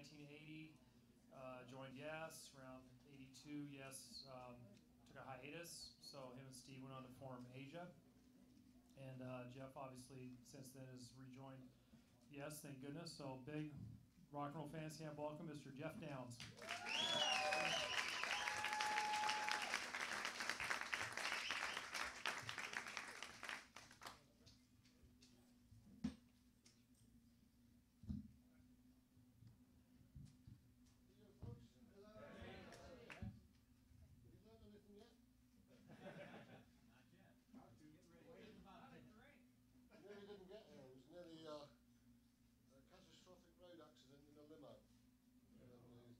1980, uh, joined Yes. Around 82, Yes um, took a hiatus, so him and Steve went on to form Asia. And uh, Geoff, obviously, since then has rejoined Yes, thank goodness. So big rock and roll fans camp welcome, Mr. Geoff Downes. Hello, folks. Hello. Have you learned anything yet? Nearly didn't get here. It was nearly uh, a catastrophic road accident in a limo. Um, we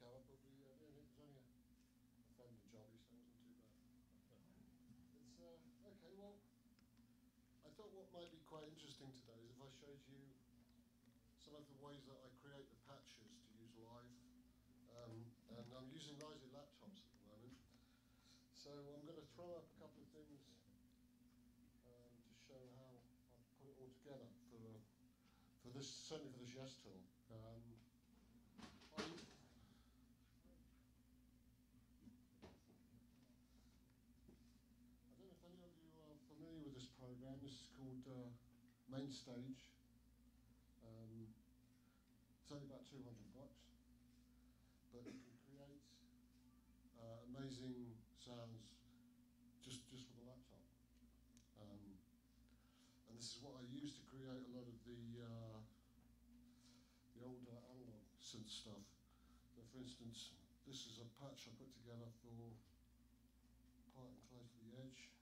came up, but we, uh, yeah, it was only a, a fender jobby, so it wasn't too bad. It's, uh, okay, well, I thought what might be quite interesting today is if I showed you some of the ways that I create the patches to use live. Um, and I'm using Rising laptops at the moment. So I'm going to throw up a couple of things um, to show how I put it all together for, uh, for this, certainly for this Yes tool. Um, I, I don't know if any of you are familiar with this is called uh, Main Stage. Um, it's only about 200 bucks, but it can create uh, amazing sounds just, just with a laptop. Um, and this is what I use to create a lot of the, uh, the older analog synth stuff. So for instance, this is a patch I put together for Parting Close to the Edge,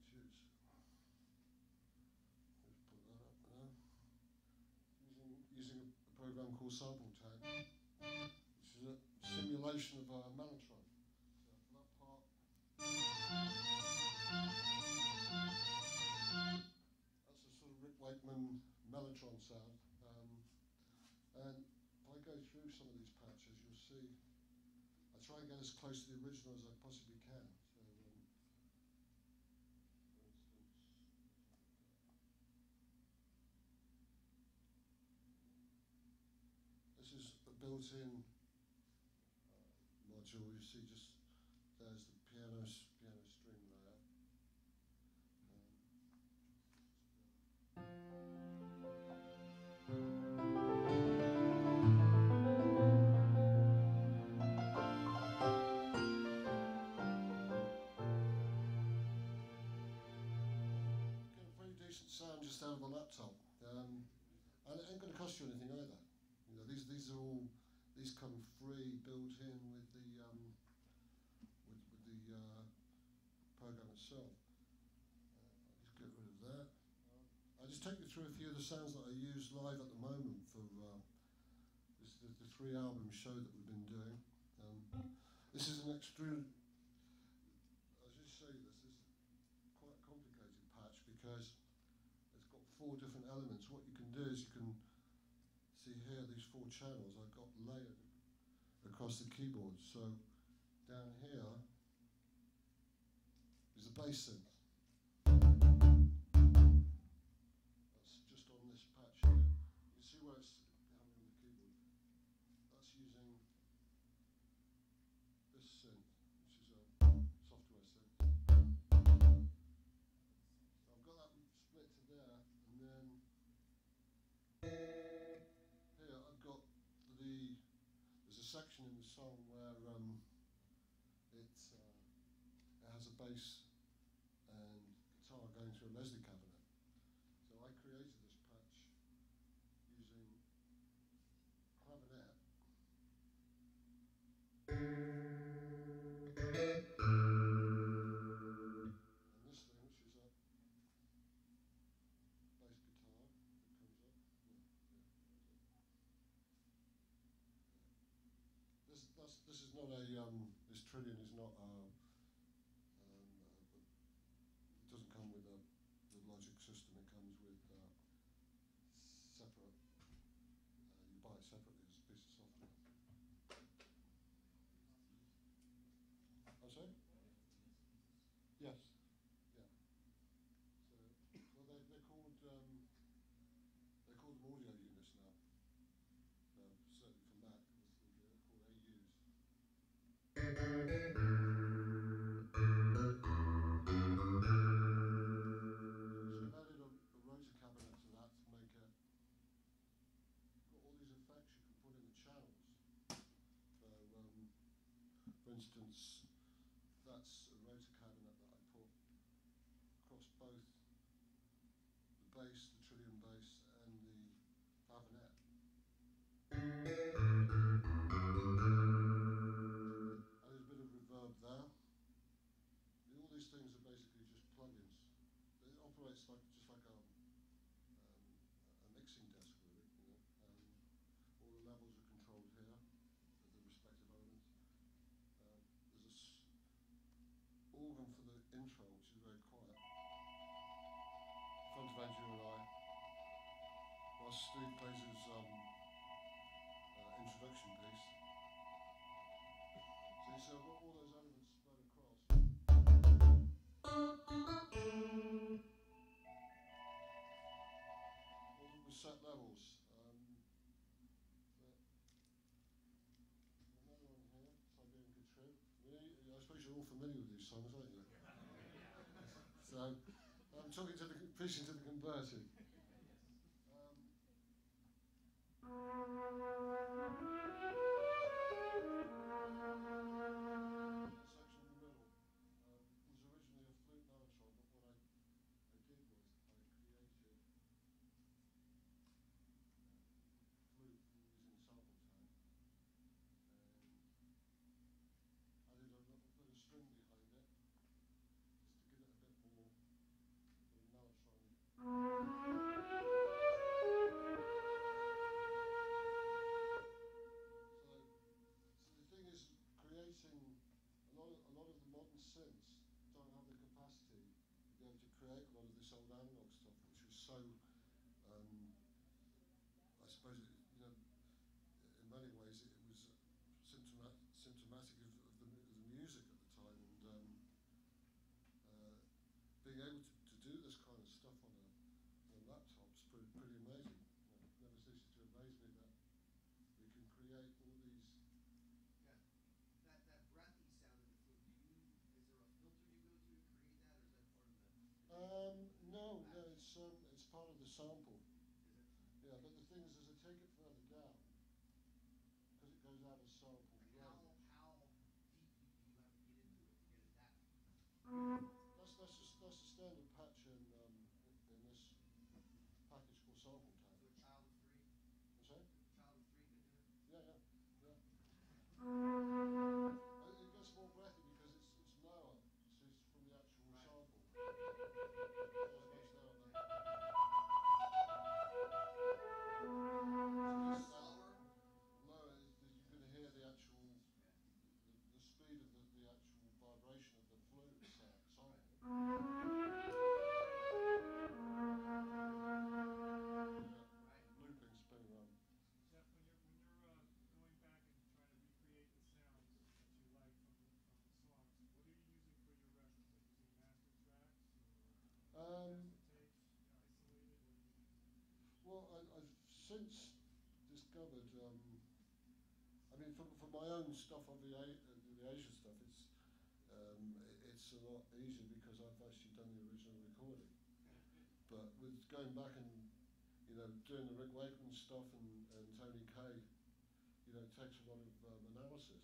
which is, let's put that up now using, using a called SampleTank, which is a simulation of a mellotron. That part, that's a sort of Rick Wakeman mellotron sound. Um, and if I go through some of these patches, you'll see I try and get as close to the original as I possibly can. So, um, for instance, This is a built-in uh, module. You see, just there's the piano piano string built in with the um, with, with the uh, program itself. Uh, I'll just get rid of that. I'll just take you through a few of the sounds that I use live at the moment for uh, this, the, the three album show that we've been doing. Um, this is an extreme. I'll just show you this. This is quite a complicated patch because it's got four different elements. What you can do is you can see here these four channels I've got layered across the keyboard. So down here is the bass synth. That's just on this patch here. You see where it's coming on the keyboard. That's using this synth, which is a software synth. So I've got that split to there, and then section in the song where um, it, uh, it has a bass and guitar going through a Leslie that's, this is not a, um, this Trilian is not a, um, uh, it doesn't come with a, the logic system, it comes with uh, separate, uh, you buy it separately as a piece of software. I'm sorry? Intro, which is very quiet. Front of Andrew and I, while Steve plays his um, uh, introduction piece. So you see, I've got all those elements spread across. All the set levels. Um, I suppose you're all familiar with these songs, aren't you? So I'm talking to the preaching to the converted. Um, so, um, I suppose, it, you know, in many ways it, was symptomatic symptomatic of, of, the, of the music at the time, and um, uh, being able to, to do this kind of stuff on a, on a laptop's pretty, pretty amazing. You know, it never ceases to amaze me that we can create all these. Yeah, that, that breathy sound in the flute, you, is there a filter you go to to create that, or is that part of the? Um, no, no, it's um, part of the sample. Yeah, but the thing is, as I take it further down, because it goes out of sample. Since discovered. Um, I mean, for, for my own stuff on the, uh, the Asia stuff, it's um, it's a lot easier because I've actually done the original recording. But with going back and you know doing the Rick Wakeman stuff and, and Tony Kaye, you know, it takes a lot of um, analysis.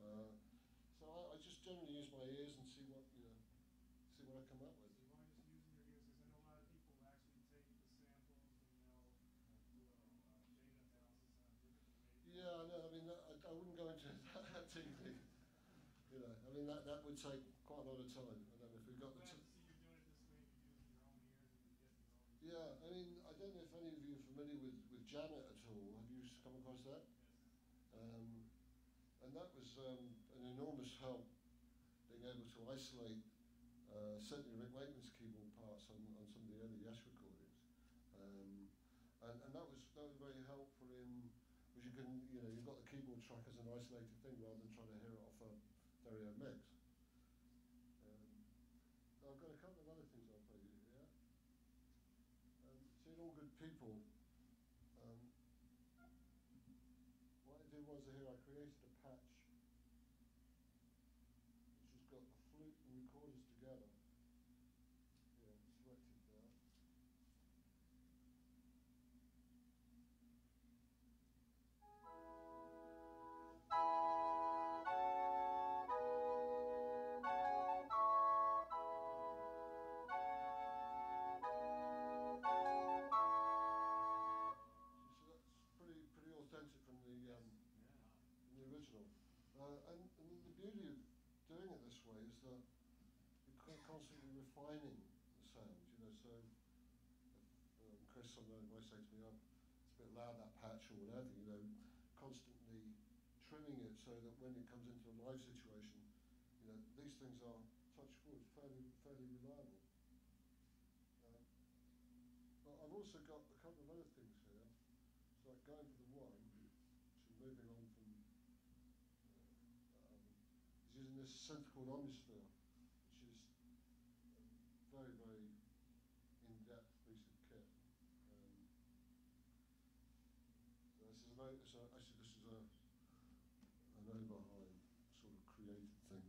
Uh, so I, I just generally use my ears and see what you know, see what I come up with. So you want just using your ears, because I know a lot of people actually take the samples and they'll uh, do a, uh, data analysis on different waves. Yeah, I know. I mean, that, I, I wouldn't go into You know, I mean, that, that would take quite a lot of time. I don't know if we've got the. Glad T- to see you doing it this way, and you're using your own ears and you're getting your own. yeah, I mean, I don't know if any of you are familiar with, with Jammit at all. Have you come across that? Um, and that was um, an enormous help being able to isolate uh, certainly Rick Wakeman's keyboard parts on, on some of the early Yes recordings. Um, and, and that was that was very helpful in because you can you know you've got the keyboard track as an isolated thing rather than trying to hear it off a stereo mix. Um, I've got a couple of other things I'll play you here. Um, seeing all good people. Um, what I did was here I created a refining the sound, you know, so um, Chris sometimes might say to me, oh, it's a bit loud that patch or whatever, you know, constantly trimming it so that when it comes into a live situation, you know, these things are touch wood, fairly fairly reliable. Um, but I've also got a couple of other things here. So like going for the one, so moving on from uh, um, is using this centre called Omnisphere, which is a very, very in-depth piece of kit. Um, so this is an, so actually this is a an Oberheim sort of created thing.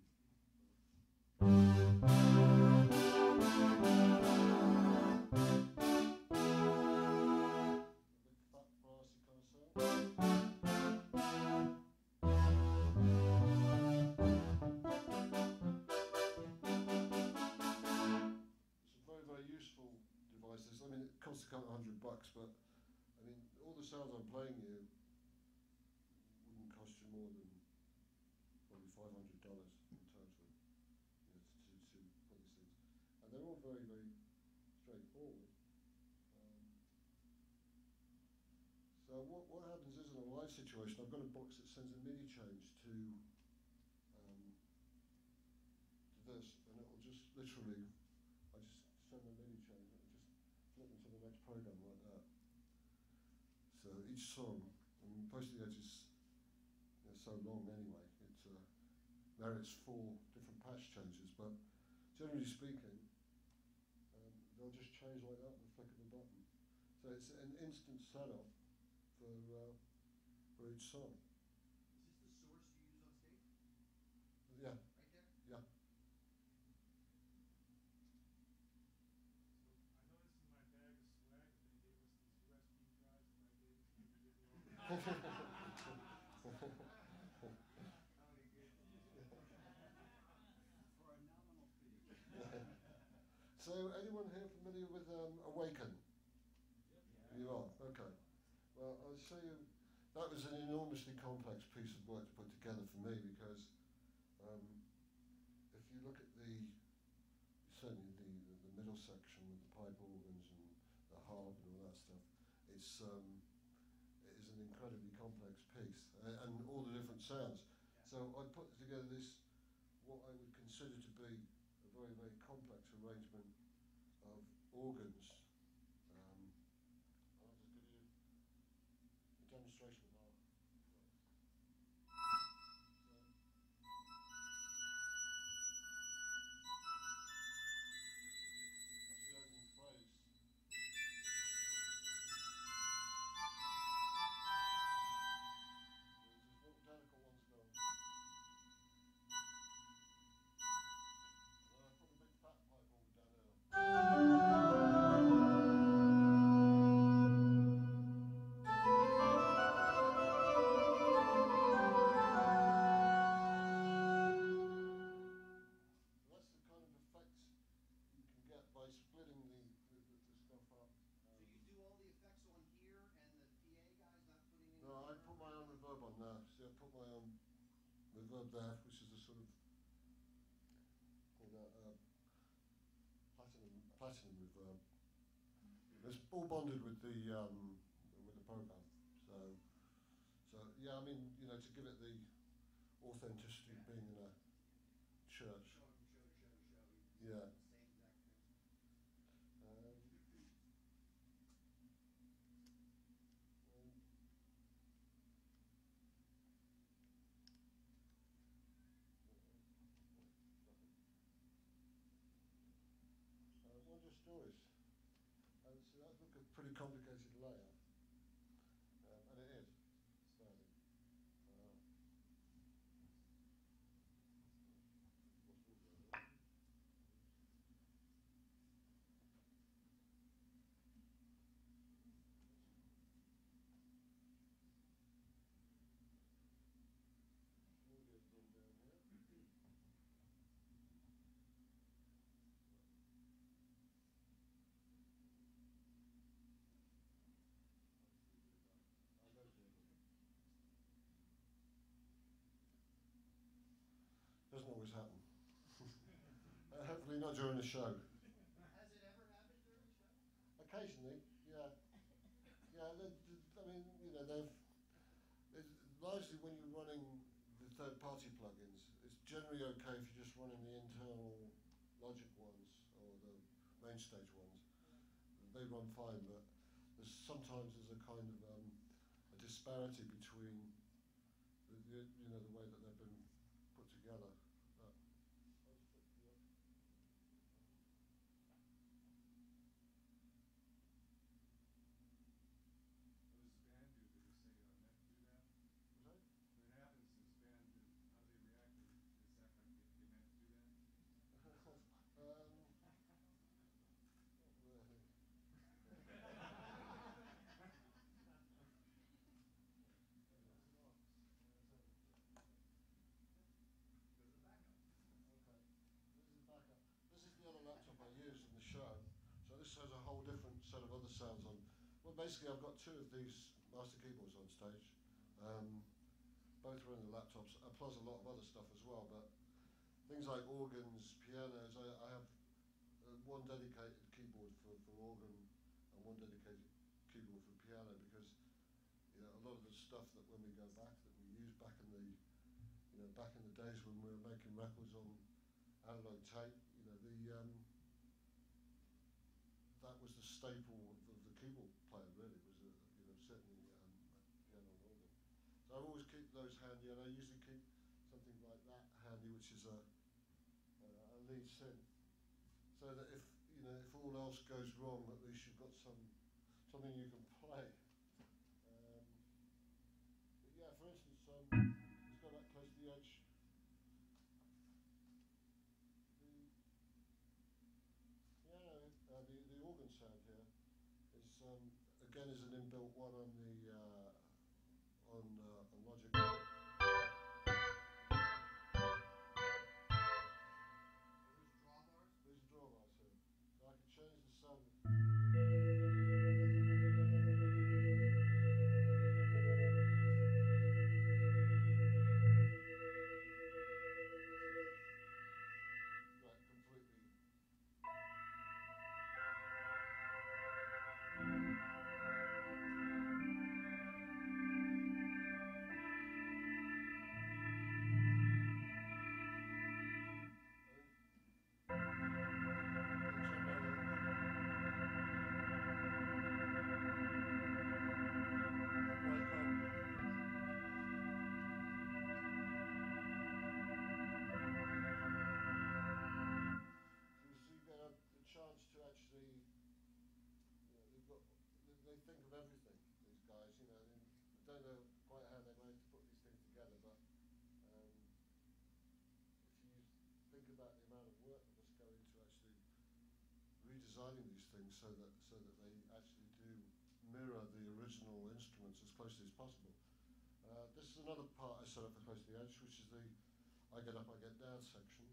A useful device. This, I mean, it costs a couple of hundred bucks, but I mean, all the sounds I'm playing you more than probably five hundred dollars in total, you know, to, to, put these things. And they're all very, very straightforward. Um, so what, what happens is in a live situation, I've got a box that sends a MIDI change to um, to this, and it will just literally, I just send the MIDI change, and it just flip into the next program like that. So each song, I mean, Post the Edge is you know, so long anyway, it uh, merits four different patch changes, but generally speaking, um, they'll just change like that with the flick of a button. So it's an instant setup for, uh, for each song. Is this the source you use on stage, Yeah, right there? yeah. So I know this is my bag of swag, but they gave us these USB drives that I gave us. to give you all. For a nominal fee. So anyone here familiar with um, Awaken? You are, okay. Well, I'll show you, that was an enormously complex piece of work to put together for me because um, if you look at the, certainly the, the, middle section with the pipe organs and the harp and all that stuff, it's, um, it is an incredibly complex piece uh, and all the different sounds. So I put together this, what I would consider to be a very, very complex arrangement organs. There, which is a sort of called a, uh platinum platinum reverb. It's all bonded with the um, with the program. So, so yeah, I mean, you know, to give it the authenticity of being in a church. You Yeah. do the Same exact thing. Um, um, Uh, Wonder Stories. And so that look a pretty complicated layer. Um, and it is, slightly. Uh, what's all going on? Audio's gone down here. I'll go to it. Doesn't always happen. uh, hopefully not during the show. Has it ever happened during the show? Occasionally, yeah. Yeah, the, the, I mean, you know, they've largely when you're running the third-party plugins, it's generally okay if you're just running the internal Logic ones or the main stage ones. They run fine, but there's sometimes there's a kind of um, a disparity between the, the, you know the way that they've been put together. But, What does the band do? Do they say, uh, Matt, do that? Sorry? When it happens, does the band, do, how do they react? Or Is that like, they, they meant to do that? um, not really. Go to the backup. Okay. This is backup. This is the other laptop I used in the So this has a whole different set of other sounds on. Well, basically, I've got two of these master keyboards on stage. Um, both are in the laptops, plus a lot of other stuff as well. But things like organs, pianos, I, I have uh, one dedicated keyboard for, for organ and one dedicated keyboard for piano because you know a lot of the stuff that when we go back that we used back in the you know back in the days when we were making records on analog tape, you know the um, staple of, the keyboard player really was a, you know certainly um, piano and organ. So I always keep those handy, and I usually keep something like that handy, which is a, a lead synth, so that if you know if all else goes wrong, at least you've got some something you can um, again is an inbuilt one on the uh, on uh, Logic. Redesigning these things so that so that they actually do mirror the original instruments as closely as possible. Uh, this is another part I set up for Close to the Edge, which is the I Get Up, I Get Down section.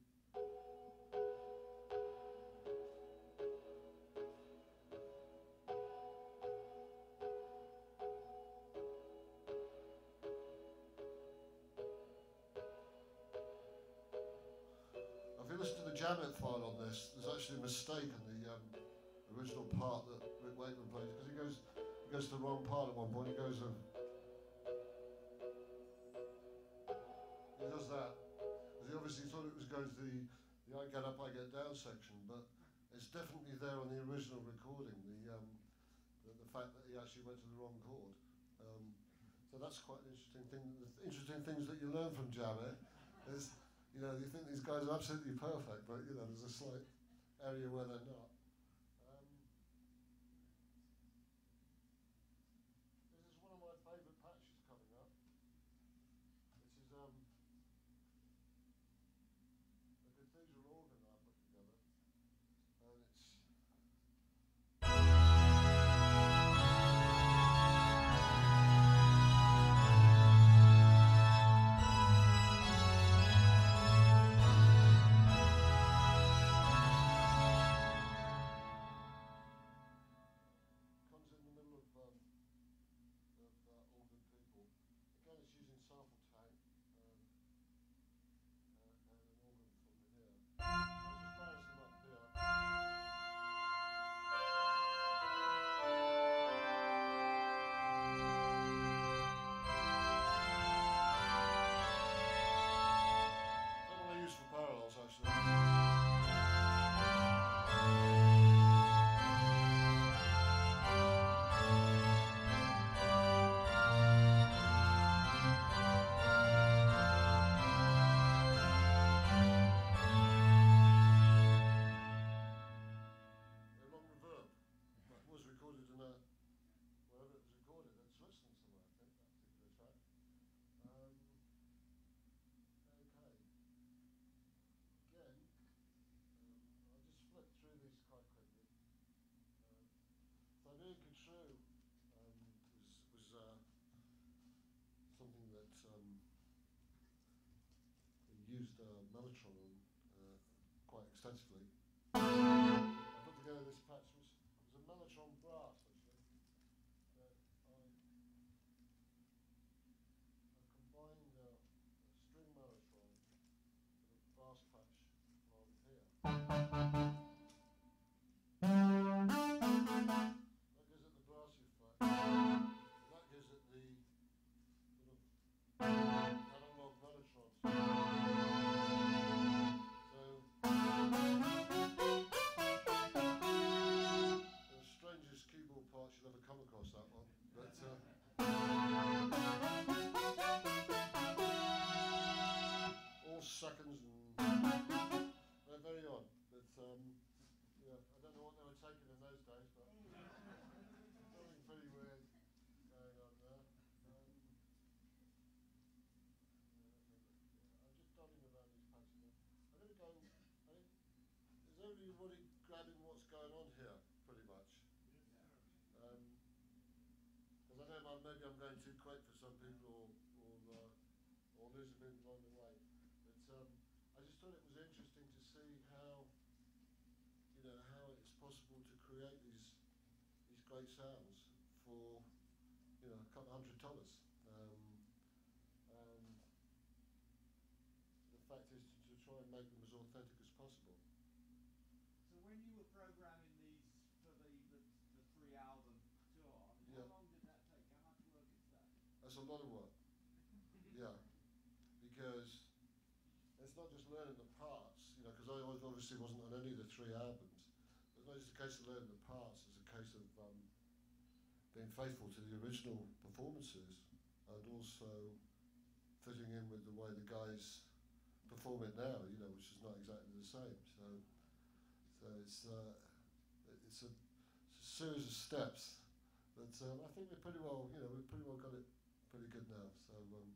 Jammit file on this, there's actually a mistake in the um, original part that Rick Wakeman plays because he goes he goes to the wrong part at one point. He goes um, he does that he obviously thought it was going to the, the I get up, I get down section, but it's definitely there on the original recording. The um, the, the fact that he actually went to the wrong chord. Um, so that's quite an interesting thing. The interesting things that you learn from Jammit is, you know, you think these guys are absolutely perfect, but you know, there's a slight area where they're not. Used uh, Mellotron uh, quite extensively. I put together this patch was, was a Mellotron brass actually. I, combined uh, a string Mellotron with a brass patch here. Maybe I'm going too quick for some people, or or, uh, or losing people along the way. But um, I just thought it was interesting to see how, you know, how it's possible to create these these great sounds for, you know, a couple hundred dollars. Um, and the fact is to, to try and make them as authentic as possible. So when you were programming these for the, the, the three album tour, I mean, Yeah. how long did that take? How much work is that? That's a lot of work. Yeah, because it's not just learning the parts, you know, because I obviously wasn't on any of the three albums. It's not just a case of learning the parts, it's a case of um, being faithful to the original performances and also fitting in with the way the guys perform it now, you know, which is not exactly the same. So, so it's, uh, it's, a, it's a series of steps. But um, I think we're pretty well, you know, we've pretty well got it pretty good now. So um,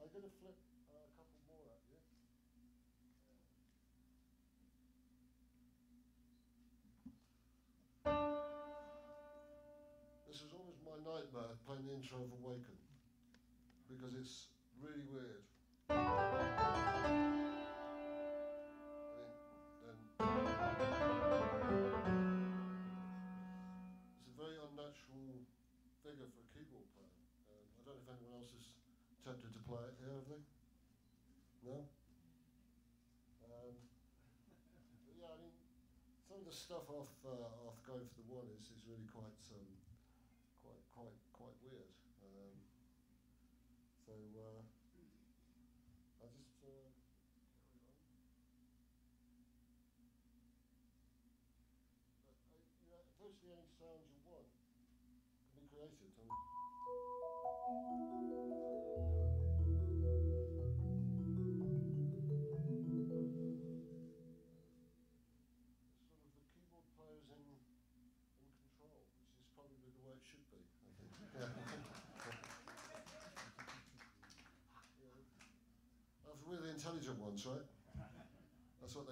I'm going to flip uh, a couple more at you. This is always my nightmare playing the intro of Awaken because it's really weird. Anyone else is tempted to play it here, have they? No? Um, yeah, I mean, some of the stuff off uh, off going for the one is, is really quite um, quite quite quite weird. Um, so uh, I just uh. But uh, virtually any sound you want can be created.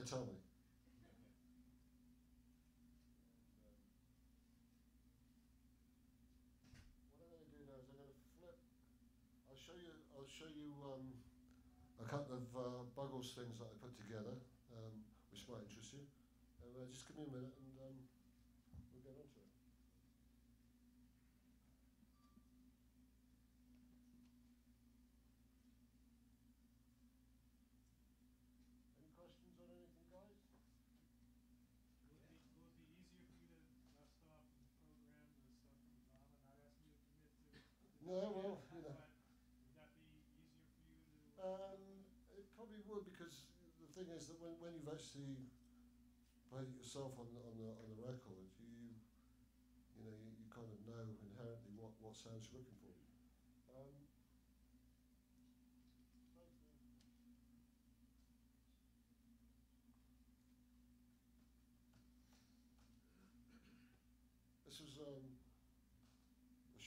Me. What I'm going to do now is I'm going to flip. I'll show you. I'll show you um, a couple of uh, Buggles things that I put together, um, which might interest you. Uh, just give me a minute and um, we'll get onto it. Any questions on anything, guys? Will it be, will it be easier for you to dust off and program the stuff from drama, not ask me to commit to? to No, well, you know. Would that be easier for you to? Um, it probably would because the thing is that when, when you've actually played it yourself on the, on the on the record, you you know you, you kind of know inherently what, what sounds you're looking for.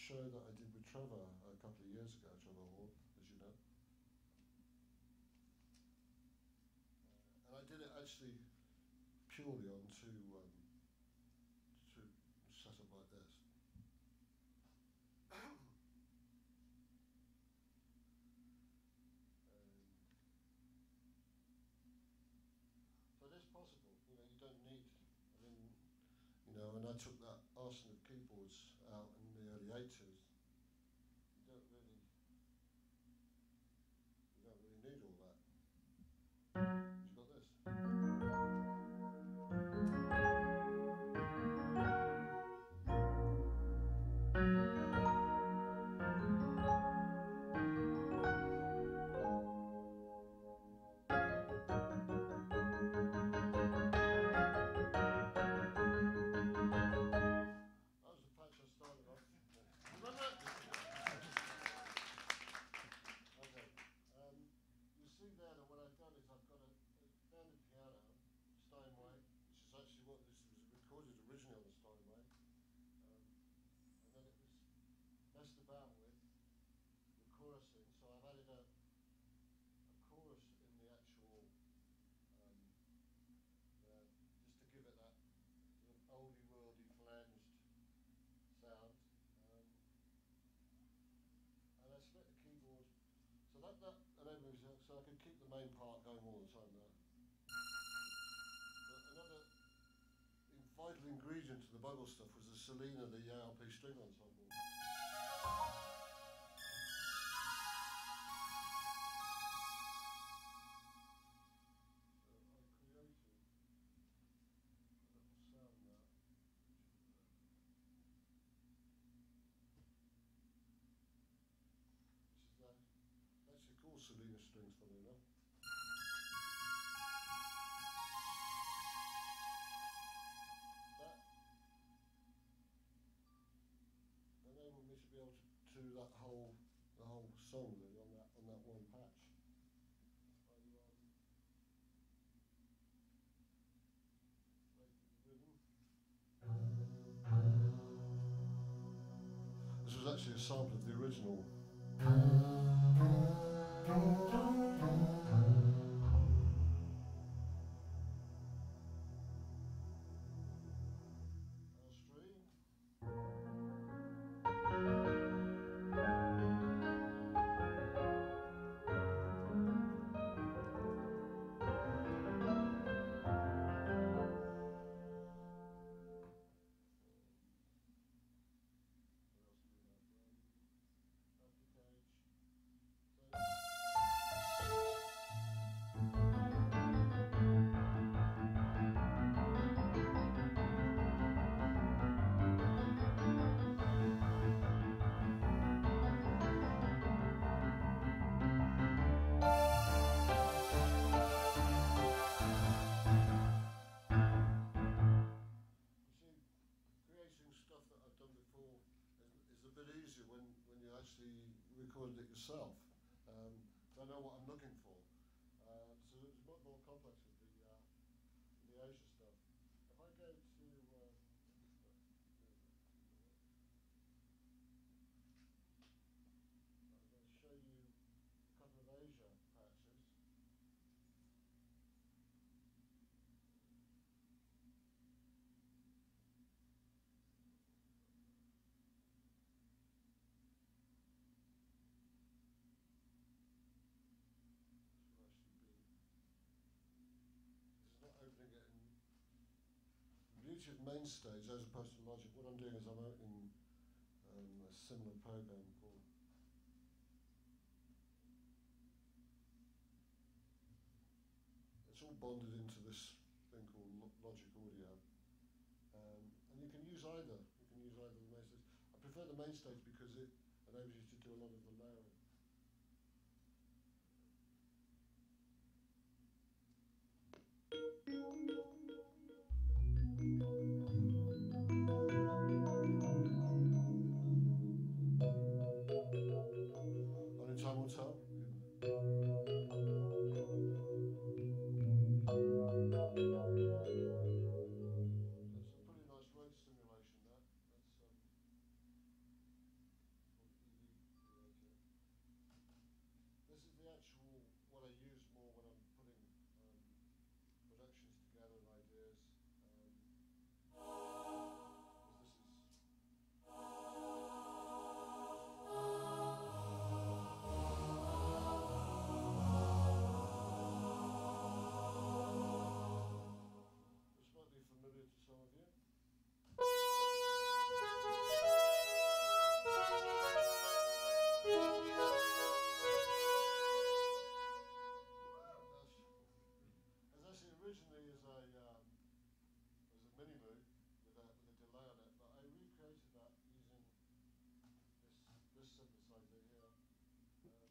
show that I did with Trevor a couple of years ago, Trevor Horn, as you know. And I did it actually purely on two, um, two setup like this. but it's possible, you know, you don't need, I mean, you know, and I took that arsenal keyboards I choose. ingredient to the Bible stuff was the Solina, the ARP string ensemble. That's a cool Solina strings, funny enough. solely on that on that one patch. This was actually a sample of the original. myself. featured MainStage as opposed to Logic, what I'm doing is I'm opening um, a similar program called It's all bonded into this thing called Logic Audio. Um, and you can use either. You can use either the MainStage. I prefer the MainStage because it enables you to do a lot of the layering. water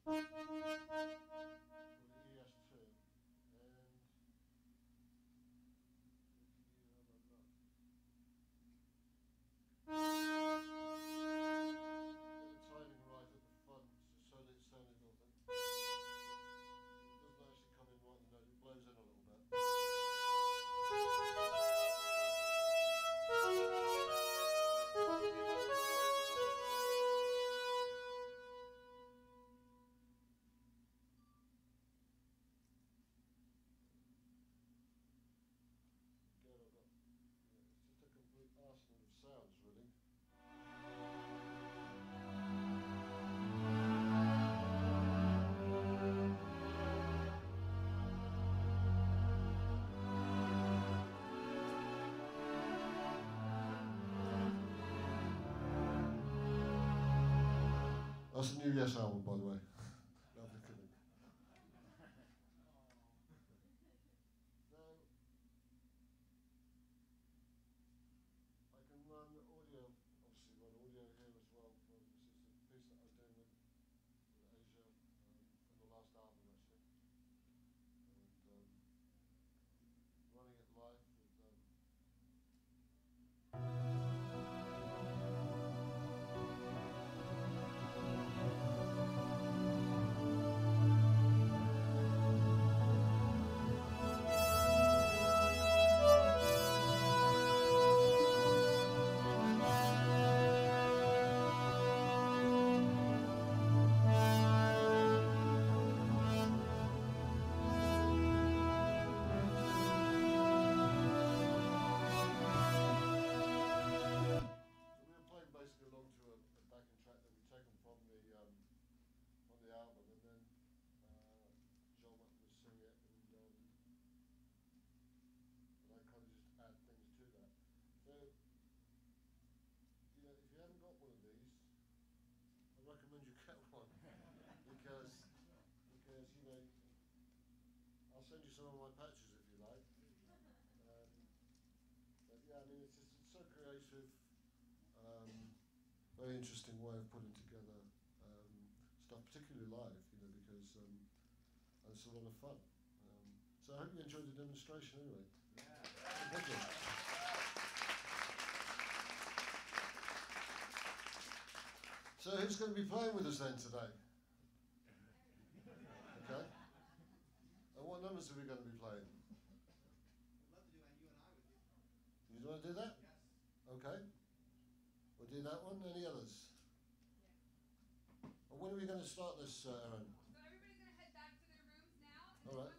Thank you. That's the send you some of my patches if you like. Um, but yeah, I mean, it's just it's so creative. Um, very interesting way of putting together um, stuff, particularly live, you know, because um, it's a lot of fun. Um, so I hope you enjoyed the demonstration anyway. Thank you. So who's going to be playing with us then today? Okay. And what numbers are we going to be playing? I'd love to do an you and I with you. You want to do that? Yes. Okay. We'll do that one. Any others? And when are we going to start this, uh, Aaron? So everybody's gonna head back to their rooms now, All right.